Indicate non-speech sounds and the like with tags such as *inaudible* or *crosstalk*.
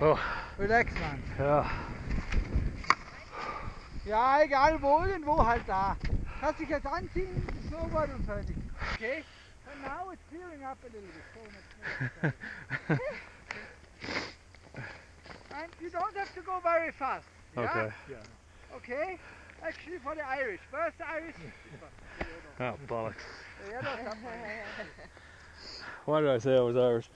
Oh, Relax, man. ja. Ja, egal wo, irgendwo halt da. Kannst dich jetzt anziehen, Snowboard und fertig. Okay? And now it's clearing up a little bit. So and *laughs* you don't have to go very fast. Yeah? Okay. Okay? Actually for the Irish. First the Irish. *laughs* Oh, bollocks. what. Why did I say I was Irish?